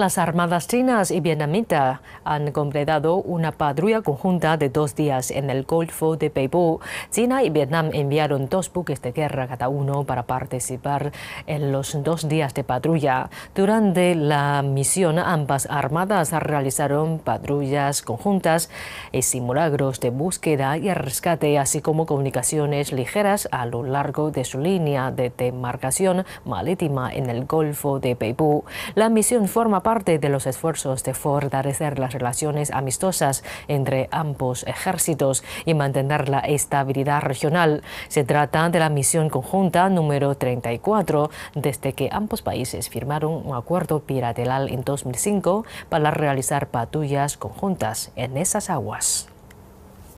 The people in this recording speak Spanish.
Las armadas chinas y vietnamitas han completado una patrulla conjunta de dos días en el Golfo de Peipú. China y Vietnam enviaron dos buques de guerra cada uno para participar en los dos días de patrulla. Durante la misión, ambas armadas realizaron patrullas conjuntas y simulacros de búsqueda y rescate, así como comunicaciones ligeras a lo largo de su línea de demarcación marítima en el Golfo de Peipú. La misión forma parte parte de los esfuerzos de fortalecer las relaciones amistosas entre ambos ejércitos y mantener la estabilidad regional. Se trata de la misión conjunta número 34 desde que ambos países firmaron un acuerdo bilateral en 2005 para realizar patrullas conjuntas en esas aguas.